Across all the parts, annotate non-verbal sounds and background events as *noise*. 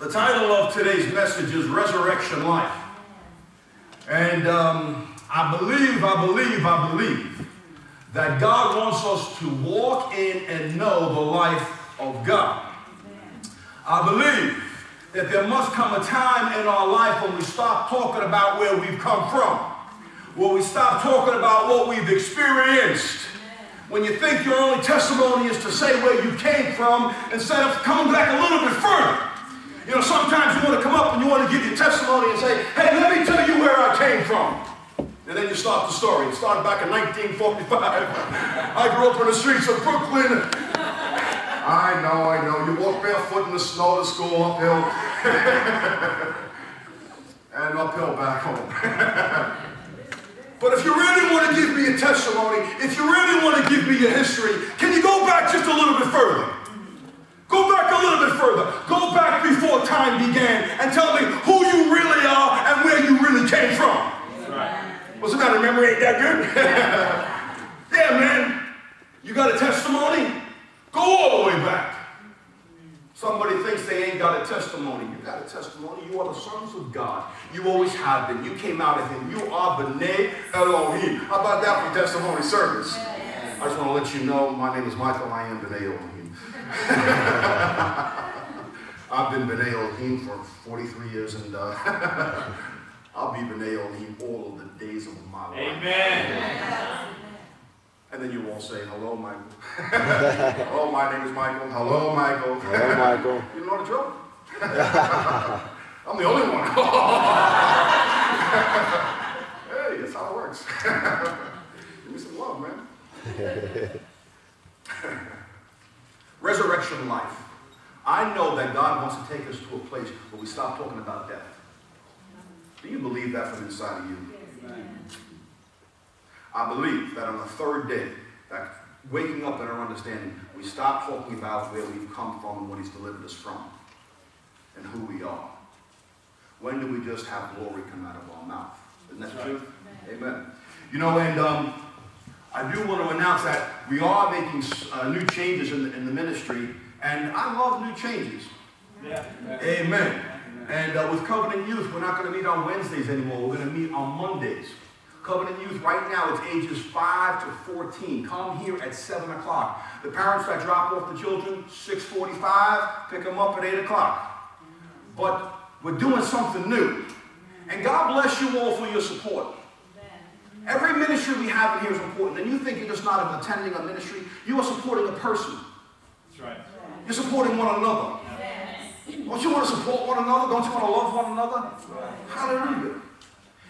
The title of today's message is Resurrection Life. And um, I believe, I believe, I believe that God wants us to walk in and know the life of God. I believe that there must come a time in our life when we stop talking about where we've come from, when we stop talking about what we've experienced. When you think your only testimony is to say where you came from instead of coming back a little bit further. You know, sometimes you want to come up and you want to give your testimony and say, hey, let me tell you where I came from. And then you start the story. It started back in 1945. *laughs* I grew up in the streets of Brooklyn. I know, I know. You walk barefoot in the snow to school uphill. *laughs* and uphill back home. *laughs* but if you really want to give me a testimony, if you really want to give me your history, can you go back just a little bit further? Go back a little bit further. Go back before time began and tell me who you really are and where you really came from. Right. What's the matter? Memory ain't that good? *laughs* yeah, man. You got a testimony? Go all the way back. Somebody thinks they ain't got a testimony. You got a testimony. You are the sons of God. You always have been. You came out of him. You are B'nai Elohim. How about that for testimony service? I just want to let you know my name is Michael. I am B'nai Elohim. *laughs* I've been B'nai Elohim for 43 years, and uh, *laughs* I'll be B'nai Elohim all of the days of my life. Amen. And then you won't say, hello, Michael. *laughs* hello, my name is Michael. Hello, Michael. Hello, Michael. *laughs* you know the drill? I'm the only one. hey, that's how it works. Give me some love, man. Resurrection life. I know that God wants to take us to a place where we stop talking about death. Do you believe that from inside of you? I believe that on the third day, that waking up in our understanding, we stop talking about where we've come from and what He's delivered us from and who we are. When do we just have glory come out of our mouth? Isn't that the truth? Amen. You know, and um, I do want to announce that we are making uh, new changes in the, in the, ministry, and I love new changes. Yeah. Amen. Amen. And uh, with Covenant Youth, we're not going to meet on Wednesdays anymore. We're going to meet on Mondays. Covenant Youth right now, it's ages 5 to 14. Come here at 7 o'clock. The parents that drop off the children, 6.45, pick them up at 8 o'clock. But we're doing something new. And God bless you all for your support. Every ministry we have in here is important. And you think you're just not attending a ministry, you are supporting a person. That's right. You're supporting one another. Don't you want to support one another? Don't you want to love one another? Hallelujah.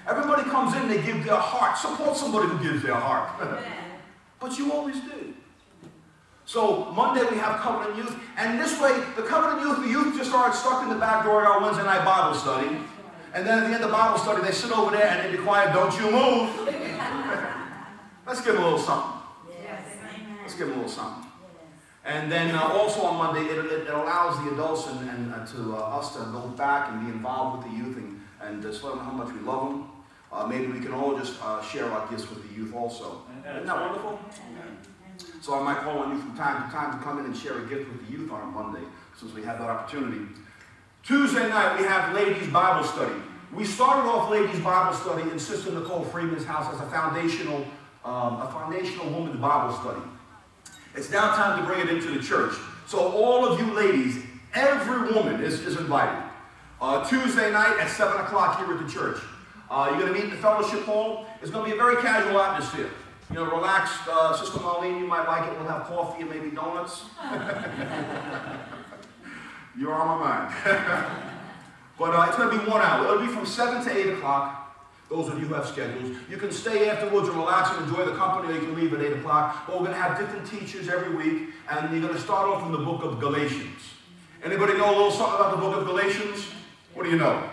Everybody comes in, they give their heart. Support somebody who gives their heart. *laughs* but you always do. So Monday we have Covenant Youth, and this way, the Covenant Youth, the youth just aren't stuck in the back door at our Wednesday night Bible study. And then at the end of the Bible study, they sit over there and they be quiet, don't you move. *laughs* Let's give them a little something. Let's give them a little something. And then uh, also on Monday, it, it, it, allows the adults and, and uh, to uh, us to go back and be involved with the youth and, and just let them know how much we love them. Uh, maybe we can all just uh, share our gifts with the youth also. Isn't that wonderful? So I might call on you from time to time to come in and share a gift with the youth on Monday, since we have that opportunity. Tuesday night, we have ladies' Bible study. We started off ladies' Bible study in Sister Nicole Freeman's house as a foundational, um, a foundational woman's Bible study. It's now time to bring it into the church. So all of you ladies, every woman is, is invited. Uh, Tuesday night at 7 o'clock here at the church. Uh, you're going to meet in the fellowship hall. It's going to be a very casual atmosphere. You know, relaxed. Uh, Sister Marlene, you might like it. We'll have coffee and maybe donuts. You're on my mind. but uh, it's going to be one hour. It'll be from 7 to 8 o'clock. Those of you who have schedules. You can stay afterwards and relax and enjoy the company, or you can leave at 8 o'clock. But we're going to have different teachers every week, and you're going to start off in the book of Galatians. Anybody know a little something about the book of Galatians? What do you know?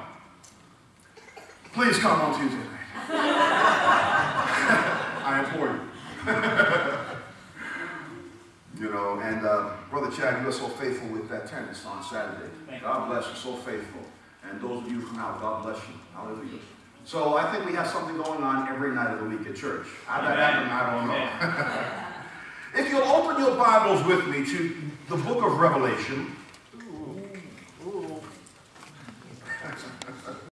Please come on Tuesday night. *laughs* I implore you. *laughs* you know, and uh, Brother Chad, you are so faithful with that tennis on Saturday. God bless you, so faithful. And those of you from out, God bless you. Hallelujah. So I think we have something going on every night of the week at church. How that happened, I don't know. *laughs* if you'll open your Bibles with me to the book of Revelation,